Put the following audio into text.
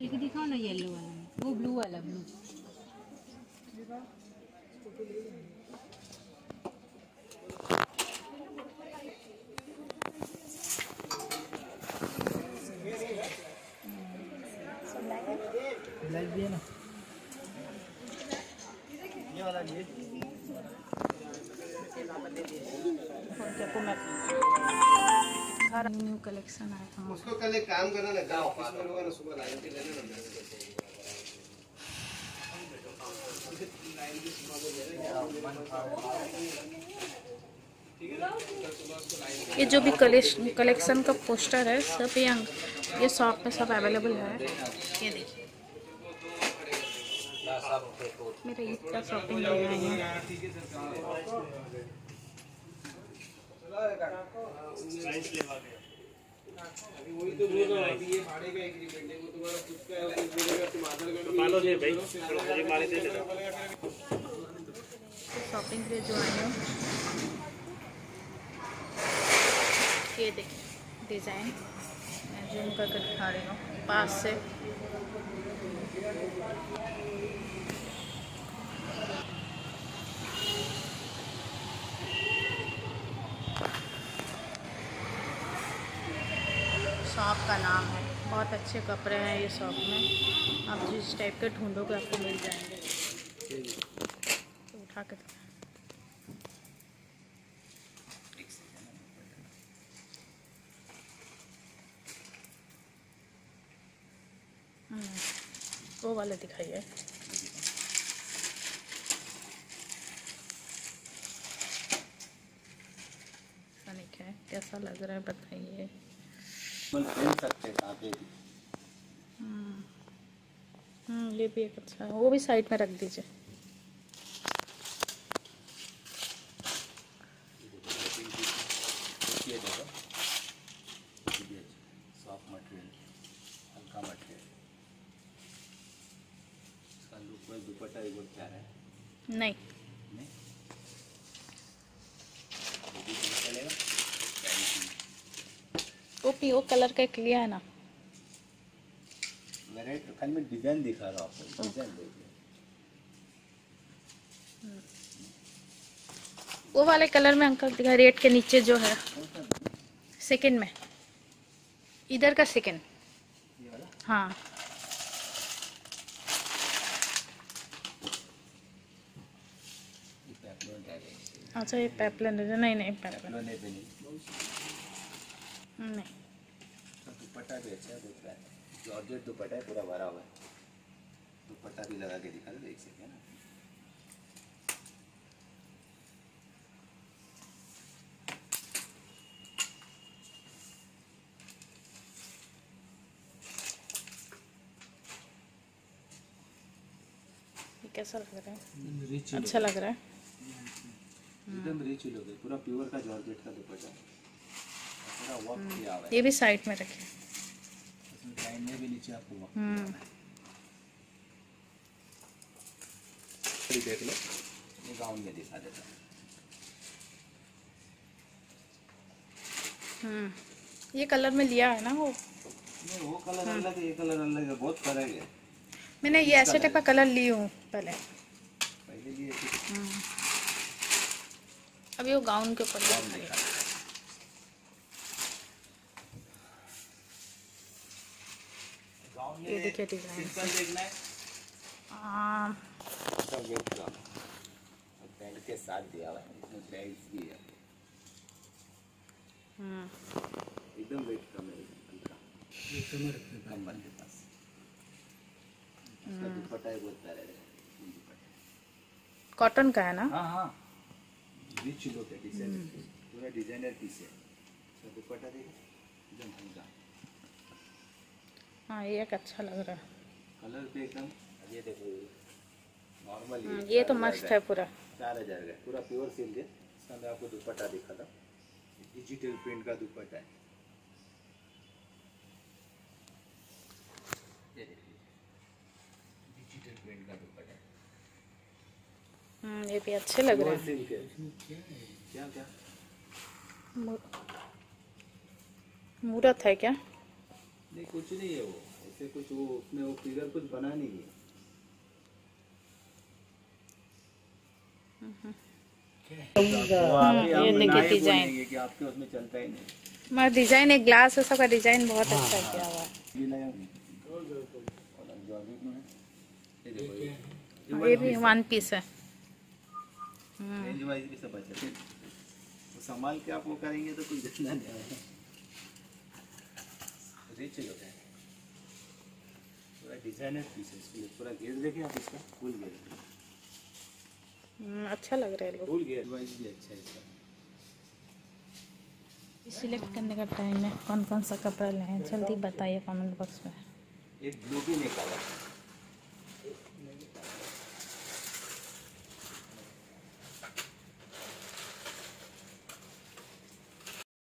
एक दिखाओ ना येलो वाला। वो ब्लू वाला ब्लू ब्लैक भी है ना न्यू कलेक्शन आया था। उसको कल एक काम करना ना कल ऑफ़िस में लोगों ने सुबह लाइन लेने ना ये जो भी कलेक्शन का पोस्टर है सब ये ये शॉप में सब अवेलेबल है। ये देखिए मेरा ईद का शॉपिंग हो गया है वही तो बोल रहा हूँ अभी ये भाड़े का एग्रीमेंट है वो तुम्हारा खुद का है कुछ बोलेगा तुम आधार कार्ड मालो दे भाई ये माले दे शॉपिंग के लिए जो आई हूँ। ये देखिए डिज़ाइन जूम करके दिखा रही हूँ, पास से शॉप का नाम है बहुत अच्छे कपड़े हैं ये शॉप में। आप जिस टाइप के ढूंढोगे आपको मिल जाएँगे। तो उठा के दिखा। हम्म, वो वाले दिखाइए। कैसा लग रहा है बताइए। पहन सकते हैं आप एक हम्म ये भी एक अच्छा है। वो भी साइड में रख दीजिए। सॉफ्ट मटेरियल हल्का मटेरियल इसका लुक में दुपट्टा एक बार क्या है। नहीं नहीं ये भी चलेगा पी वो कलर का एक लिया है ना। मेरे खाली मैं डिज़ाइन दिखा रहा हूँ आपको डिज़ाइन देखिए। वो वाले कलर में अंकल दिखा रेट के नीचे जो है। सेकंड में। इधर का सेकंड हाँ। है। अच्छा ये पैपलन नहीं नहीं पैपलन है नहीं नहीं। तो दुपट्टा भी अच्छा है दूसरा है जॉर्जेट दुपट्टा है पूरा भरा हुआ है। दुपट्टा भी लगा के दिखा दो देख सकते हैं ना। कैसा लग रहा है? रिच अच्छा लग रहा है। एकदम रिच लुक है पूरा प्योर का जॉर्जेट का दुपट्टा। है पूरा वर्क किया हुआ। है ये भी साइड में रखे। लाइन में भी नीचे आपको हम्म। है ये देख लो ये गाउन में दिखा देता है हम्म ये कलर में लिया है ना वो? नहीं वो कलर अलग है ये कलर अलग है बहुत फ़र्क है। मैंने ये ऐसे टाइप का कलर ली हूँ पहले। पहले ये हम्म। अभी वो गाउन के ऊपर गाउन दिखा दिखा रही है। गाउन ये देखिए डिज़ाइन है। हाँ। का साथ दिया हुआ है। इसमें भी है। हम्म। एकदम वेट कम है। हल्का कमर के पास। इसका दुपट्टा है। बहुत प्यारा कॉटन का है ना? हाँ हाँ। है डिज़ाइनर पूरा डिज़ाइनर पीस है। इसका दुपट्टा देखो। हाँ ये एक अच्छा लग रहा है। कलर पे एकदम ये देखो नॉर्मल हम्म, ये तो मस्त है पूरा। चार हज़ार का पूरा प्योर सिल्क है। इसका अंदर आपको दुपट्टा दिखा था। डिजिटल प्रिंट का दुपट्टा है। ये डिजिटल प्रिंट का दुपट्टा हम्म, ये भी अच्छे लग रहे हैं। क्या क्या? मूरत है क्या? नहीं कुछ नहीं है वो। ऐसे कुछ वो उसमें वो फिगर कुछ बना नहीं है। ये हम देखिए डिज़ाइन। बोलेंगे आपके उसमें चलता ही नहीं। मगर डिज़ाइन है ग्लास है सबका डिज़ाइन बहुत अच्छा किया हुआ है ये नया और जॉर्जेट में है। ये देखो ये ये भी वन पीस है। अच्छा संभाल के आप वो करेंगे तो कुछ जितना नहीं है। पूरा डिज़ाइनर पीस है इसमें पूरा देखिए आप इसका फुल हम्म, अच्छा लग रहा है फुल वाइज भी अच्छा है इसका। सिलेक्ट करने का टाइम है। कौन कौन सा कपड़ा लें? जल्दी बताइए कमेंट बॉक्स में। एक ब्लू भी निकाला।